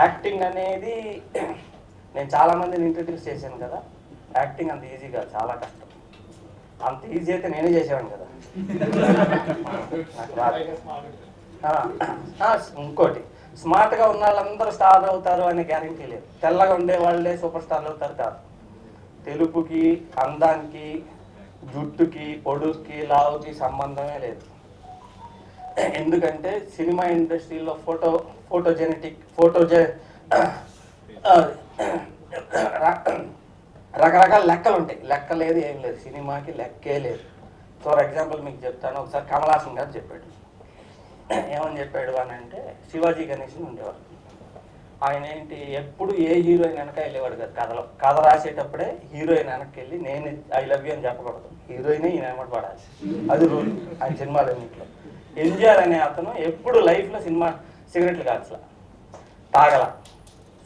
Acting అనేది నేను చాలా మందిని ఇంట్రడ్యూస్ చేశాను కదా. యాక్టింగ్ అంత ఈజీగా చాలా కష్టం. అంత ఈజీ అయితే నేనే చేసేవాడిని కదా. ఇంకోటి స్మార్ట్గా ఉన్న వాళ్ళందరూ స్టార్ అవుతారు అనే గ్యారంటీ లేదు. తెల్లగా ఉండే వాళ్ళే సూపర్ స్టార్లు అవుతారు కాదు. తెలుపుకి అందానికి జుట్టుకి పొడుక్కి లావుకి సంబంధమే లేదు. ఎందుకంటే సినిమా ఇండస్ట్రీలో ఫోటో ఫోటోజెనెటిక్ ఫోటోజె రకరకాల లెక్కలు ఉంటాయి. లెక్క లేదు ఏం లేదు. సినిమాకి లెక్కే లేదు. ఫర్ ఎగ్జాంపుల్ మీకు చెప్తాను. ఒకసారి కమలాసన్ గారు చెప్పాడు. ఏమని చెప్పాడు అని అంటే శివాజీ గణేషన్ ఉండేవాడు ఆయన ఏంటి ఎప్పుడు ఏ హీరోయిన్ వెనక వెళ్ళేవాడు కదా. కథలో కథ రాసేటప్పుడే హీరోయిన్ వెనక్కి వెళ్ళి నేను ఐ లవ్ యూ అని చెప్పకూడదు. హీరోయిన్ ఈయన వెనక పడాలి. అది రూల్. ఆయన సినిమాలన్నింటిలో ఎన్జిఆర్ అనే అతను ఎప్పుడు లైఫ్లో సినిమా సిగరెట్లు కాల్చలా. తాగల.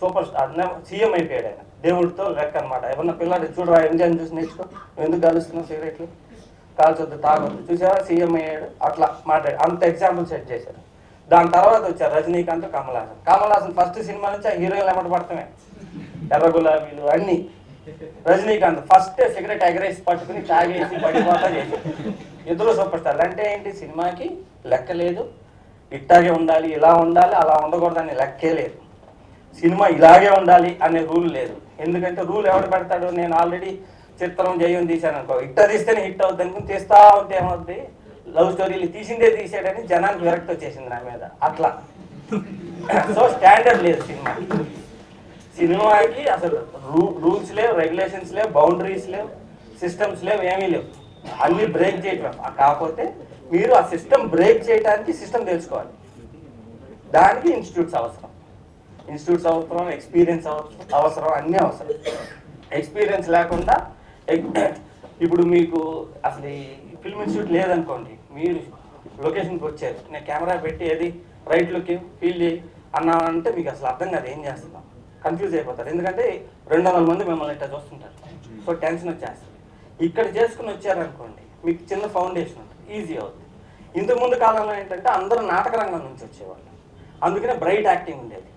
సూపర్ స్టార్ సీఎం అయిపోయాడు ఆయన. దేవుడితో లెక్క అనమాట ఎవరన్నా పిల్లలు చూడరా ఎంజాయ్ చూసి నేర్చుకో. ఎందుకు కాలుస్తున్నావు సిగరెట్లు? కాల్చొద్దు తాగొద్దు. చూసావా? సీఎం అయ్యాడు. అట్లా మాట్లాడి. అంత ఎగ్జాంపుల్ సెట్ చేశారు దాని తర్వాత వచ్చారు రజనీకాంత్ కమల్ హాసన్ కమల్ హాసన్ ఫస్ట్ సినిమా నుంచి ఆ హీరోయిన్లు ఎమ్మట పడతామే ఎర్ర గులాబీలు అన్ని. రజనీకాంత్ ఫస్ట్ సిగరెట్ ఎగరేసి పట్టుకుని తాగేసి పడిపోతా చేసి ఇద్దరు సూపర్ స్టార్లు అంటే ఏంటి? సినిమాకి లెక్క లేదు. ఇట్టాగే ఉండాలి ఇలా ఉండాలి అలా ఉండకూడదని లెక్కే లేదు. సినిమా ఇలాగే ఉండాలి అనే రూల్ లేదు. ఎందుకంటే రూల్ ఎవడు పెడతాడు? నేను ఆల్రెడీ చిత్రం జయం తీశాను అనుకో. ఇట్ట తీస్తేనే హిట్ అవుద్ది అనుకుని తీస్తా ఉంటే ఏమవుద్ది? లవ్ స్టోరీలు తీసిందే తీసాడని జనానికి విరక్తి వచ్చేసింది నా మీద. అట్లా. సో స్టాండర్డ్ లేదు సినిమా. సినిమాకి అసలు రూల్స్ లేవు రెగ్యులేషన్స్ లేవు బౌండరీస్ లేవు సిస్టమ్స్ లేవు ఏమీ లేవు. అన్ని బ్రేక్ చేయటం కాకపోతే మీరు ఆ సిస్టమ్ బ్రేక్ చేయడానికి సిస్టమ్ తెలుసుకోవాలి. దానికి ఇన్స్టిట్యూట్స్ అవసరం. ఇన్స్టిట్యూట్స్ అవసరం ఎక్స్పీరియన్స్ అవసరం అవసరం అన్నీ అవసరం. ఎక్స్పీరియన్స్ లేకుండా ఎగ్- ఇప్పుడు మీకు అసలు ఈ ఫిల్మ్ ఇన్స్టిట్యూట్ లేదనుకోండి మీరు లొకేషన్కి వచ్చారు. నేను కెమెరా పెట్టి ఏది? రైట్ లుక్ ఫీల్ చేయి. అన్నామంటే మీకు అసలు అర్థం కాదు ఏం చేస్తున్నాం? కన్ఫ్యూజ్ అయిపోతారు. ఎందుకంటే రెండు వందల మంది మిమ్మల్ని ఇట్లా చూస్తుంటారు. సో టెన్షన్ వచ్చేస్తుంది. ఇక్కడ చేసుకుని వచ్చారనుకోండి మీకు చిన్న ఫౌండేషన్ ఉంటుంది. ఈజీ అవుతుంది. ఇంతకు ముందు కాలంలో ఏంటంటే అందరూ నాటక రంగం నుంచి వచ్చేవాళ్ళు. అందుకనే బ్రైట్ యాక్టింగ్ ఉండేది.